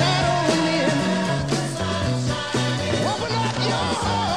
shadow in. Open up your heart.